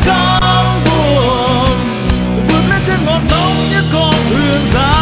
phải buồn. Vượt lên trên ngọn sóng như con thuyền dài.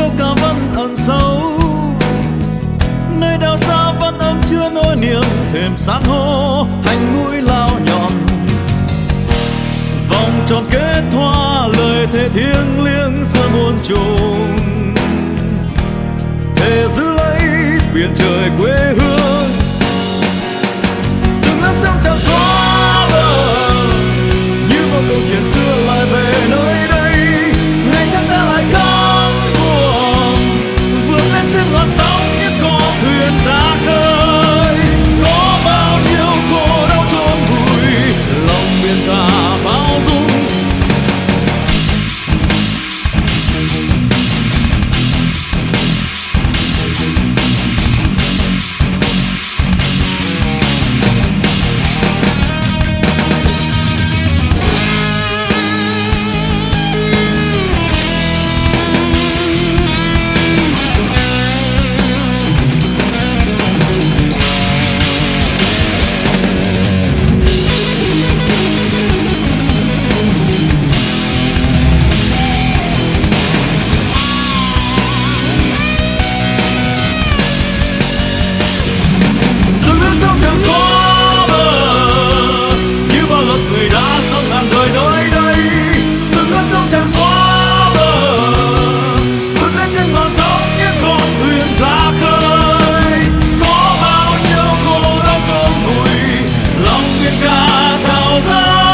câu ca vẫn ẩn sâu. Nơi đào xa vẫn âm chưa nỗi niềm thêm san hô, hành mũi lao nhọn. Vòng tròn kết hoa, lời thề thiêng liêng giữa muôn trùng. Thề giữ lấy biển trời quê hương 家头上。